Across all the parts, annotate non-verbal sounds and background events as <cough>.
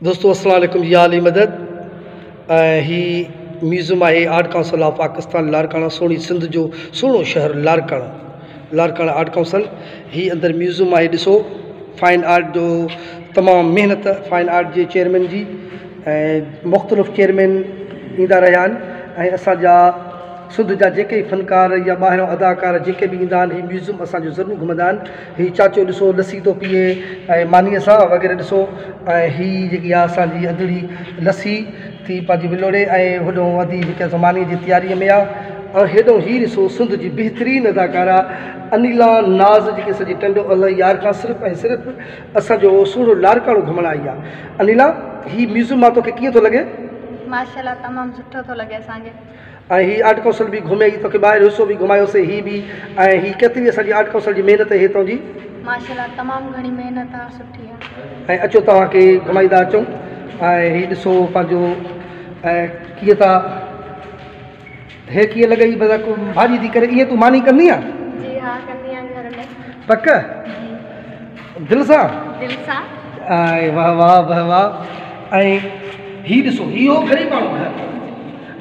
दोस्तों, अस्सलाम वालेकुम। या मदद। ही म्यूज़ियम आहे, Art Council of Pakistan, Larkana सोणी Sindh जो सुहिणो शहर लारकाना लारकाना आर्ट काउंसिल। ही अंदरि म्यूज़ियम आहे ॾिसो फाइन आर्ट जो तमामु महिनत, फाइन आर्ट जे चेयरमैन ऐं मुख़्तलिफ़ चेयरमैन ईंदा रहिया आहिनि। ऐं सिंध जा जेके फ़नकार या ॿाहिरां अदाकार जेके ईंदा आहिनि हीउ म्यूज़ियम असांजो ज़रूरु घुमंदा आहिनि। चाचो ॾिसो लस्सी थो पीए, ऐं मानीअ सां वग़ैरह ॾिसो, ऐं हीअ जेकी अदड़ी लस्सी थी पंहिंजी विलोड़े, ऐं होॾो असां जी तयारीअ में आहे। ऐं हेॾो सिंध जी बहितरीनु अदाकारा अनिला नाज़ जेके सॼी टंडो अल यार खां सिर्फ़ु ऐं सिर्फ़ु असांजो सुहिणो घुमणु आई आहे। अनिला हीउ म्यूज़ियम माँ तोखे कीअं थो तमामु सुठो थो लॻे असांखे। हीअ आर्ट काउंसिल बि घुमे तोखे ॿाहिरि हिसो बि घुमायोसीं हीअ बि ऐं हीअ केतिरी असांजी आर्ट काउंसिल जी महिनत हितां जी? माशाल्लाह तमामु घणी महिनत आहे सुठी आहे। ऐं अचो तव्हांखे घुमाईंदा अचूं। ऐं हीअ ॾिसो पंहिंजो ऐं कीअं था हे कीअं लॻई भाॼी थी करे ईअं तूं मानी कंदी आहे? हा पक? दिलि सां? ऐं वाह वाह वाह वाह। ऐं हीअ ॾिसो इहो ग़रीब माण्हू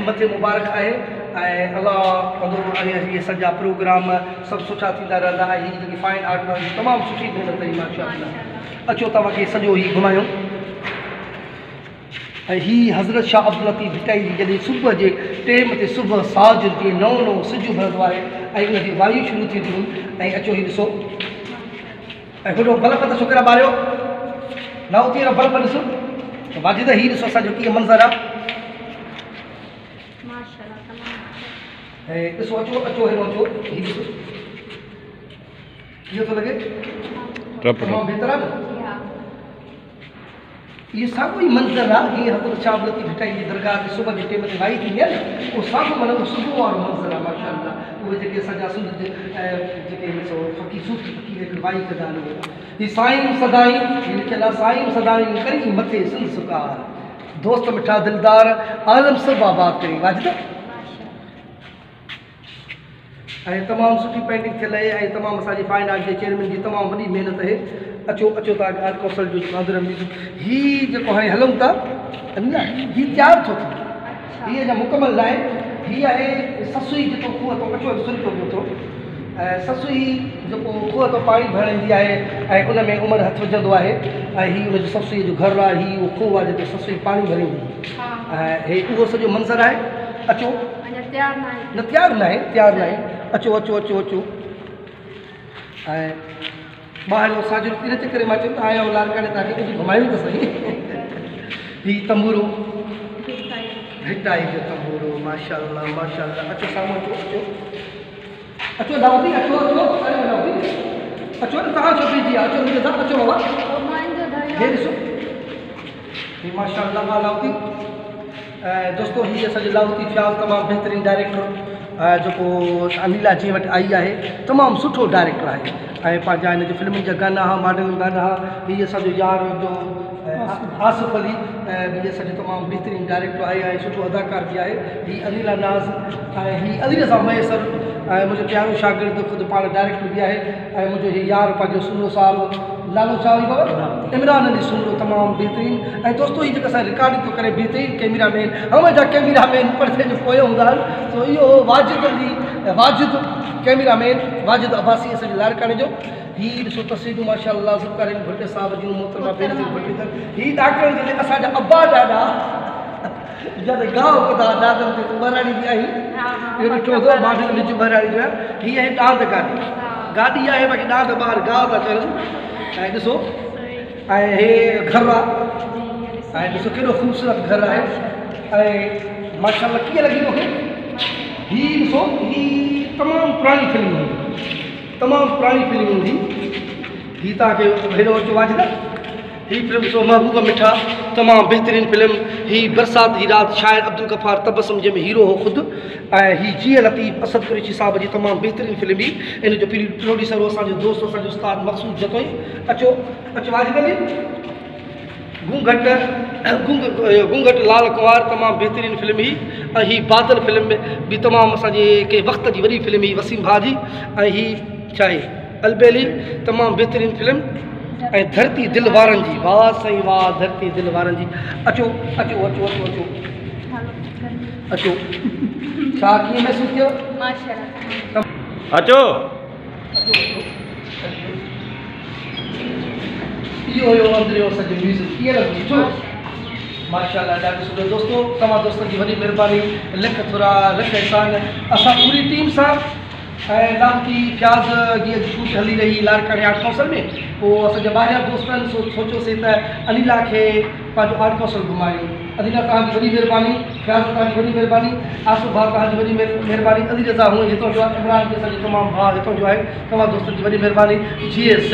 मथे मुबारक आहे ऐं अलाह हीअ सॼा प्रोग्राम सभु सुठा थींदा रहंदा हीअ जेकी फाइन आर्ट में तमामु सुठी महिनत कई माशा अचो, तव्हांखे सॼो हीउ घुमायूं। ऐं हज़रत शाह अब्दुल लतीफ़ भिटाई जी, जॾहिं सुबुह जे टेम ते सुबुह साज जे नओं नओं सिजु भरंदो आहे, ऐं उनजी शुरू थींदियूं ऐं अचो हीउ ॾिसो। बल्ब त छोकिरा ॿारियो। न उथी बल्ब त वाजिद, हीउ असांजो कीअं मंज़रु आहे। माशाल्लाह ॾिसो अचो अचो हेॾो अचो ॾिसो कीअं थो लॻे तमामु बहितर न जी हा मंज़रु आहे जीअं हज़रत शाह भिटाई जी दरगाह ते सुबुह जे टेम ते वाई न? उहो साॻियो माना उहो सुबुह वारो मंज़रु आहे माशा उहे जेके सिंध जे जेके ॾिसो फ़क़ी सूफ़ी फ़क़ीर हिकु वाई कंदा आहिनि ही साईं सदाई ही लिखियलु साईं सदाई करी मथे सिंध सुकार। दोस्त मिठा दिलदार, आलम सभु आबाद करी वाजिद? ऐं तमामु पेंटिंग थियल आहे ऐं फाइन आर्ट जे चेयरमैन जी, तमामु वॾी महिनत आहे अचो अचो आर्ट कौशल जो नादर म्यूज़िक हीअ जेको हाणे हलूं था न हीअ तयारु थो मुकमल न आहे हीअ आहे, ससुई जेको खूह तो अचो सुरी थो पियो थो ऐं ससुई जेको खूह तो पाणी भरण ईंदी आहे ऐं उन में उमिरि हथु विझंदो आहे। ऐं जो घरु आहे उहो खूह आहे जिते ससुई पाणी भरींदी। हा। ऐं हे उहो सॼो मंज़रु आहे। अचो। न तयारु न आहे तयारु न आहे। अचो अचो अचो अचो। ऐं ॿाहिरि साजो इन जे करे माँ चयो त तव्हांखे कुझु घुमायूं त सही? <laughs> हीउ तंबूरो। ठीकु जो तंबूरो माशा माशा अचो साम्हूं अचो अचो। अचो दावती अचो अचो अरे दावती अचो छो बीठी आहे अचो मुंहिंजे साथ अचो बाबा माँ जो हे दरिया ॾिसो ही माशा लावती ऐं दोस्तो हीअ असांजी लावती फ़ियाल तमामु बहितरीनु डायरेक्टर जेको अनिला जी वटि आई आहे तमामु सुठो डायरेक्टर आहे। ऐं पंहिंजा हिन जी फिल्मुनि जा गाना हुआ मॉडर्न गाना हुआ हीअ असांजो यार जो आसिफ़ अली। ॿी असांजो तमामु बहितरीनु डायरेक्टर आहे ऐं सुठो अदाकार बि आहे। हीअ अनिला नाज़ ऐं हीअ अली रज़ा मयसर मुंहिंजो प्यारो शागिर्द ख़ुदि पाण डायरेक्टर बि आहे। ऐं मुंहिंजो हीउ यार पंहिंजो सुनो साहिबु नालो छा इमरान अली सुनो तमामु बहितरीनु। ऐं दोस्तो हीअ जेका असां रिकॉर्डिंग थो करे, बहितरीनु कैमरामैन हमेशह कैमरामैन परदे जो पोइ हूंदा आहिनि। सो इहो वाजिद अली वाजिद कैमरामैन वाजिद अब्बासी असांजे लारकाणे जो। हीअ ॾिसो माशा ज़ुल्कार भुटे साहिब जूं मोहतरमा बेनज़ीर भुटे अथनि। हीअ असांजा अब्बा ॾाढा जॾहिं गाँव कंदा ॾाॾनि ते बराड़ी बि आई हा हा इहो ॾिठो अथव माडल निज बराड़ी जो आहे हीअ आहे डांद गाॾी हा गाॾी आहे बाक़ी ॾांद ॿार गाँव था चढ़नि ऐं ॾिसो सही ऐं हे घर आहे जी ऐं ॾिसो केॾो ख़ूबसूरत घर आहे ऐं माशा कीअं लॻी मूंखे हीअ ॾिसो हीअ तमामु पुराणी फ़िल्म हूंदी तमामु पुराणी फ़िल्म हूंदी हीअ तव्हांखे हेॾो अचो वाजिद ही फ़िल्म ॾिसो महबूब मिठा, तमामु बहितरीनु फ़िल्म, ही बरसात ही रात शाइर अब्दुल गफ़ार तबसम जंहिंमें हीरो हो ख़ुदि, ऐं ही जी लतीफ़, असद कुरेशी साहिब जी तमामु बहितरीनु फ़िल्म हुई इन जो पहिरीं प्रोड्यूसर हो असांजो दोस्त, असांजो उस्ताद मक़सूद जतोई। अचो अचो वाजिबी घूंघट घुंग घूंघट लाल कुंवार, तमामु बहितरीनु फ़िल्म हुई ऐं बादल फ़िल्म बि तमामु असांजे कंहिं वक़्त जी वॾी फ़िल्म हुई वसीम भा जी ऐं अलबेली, तमामु बहितरीनु फ़िल्म। ऐं धरती दिलि वारनि जी वाह साईं वाह धरती दिलि वारनि जी। अचो अचो अचो अचो अचो। अचो। छा कीअं महसूसु थियो? माशाल्लाह। अचो। इहो हुयो अंदरियो असांजो म्यूज़िक कीअं लॻो? ॾिठो? माशाल्लाह ॾाढो सुठो। दोस्तो तव्हां दोस्तनि जी वॾी महिरबानी। लख थोरा लख अहसान असां पूरी टीम सां ऐं की प्याज अॼु शूट हली रही लारकाणी आर्ट कौशल में। तो असांजा ॿाहिरियाँ दोस्तनि सो सोचियोसीं त अनिला खे पंहिंजो आर्ट कौशल घुमायूं अनिला तव्हांजी वॾी महिरबानी, प्याज तव्हांजी वॾी महिरबानी, आसू भाउ तव्हांजी वॾी मेहरबानी, अली रज़ा हूअं हितां इमरान के तमामु भाउ हितां जो आहे तव्हां दोस्तनि जी वॾी महिरबानी। G S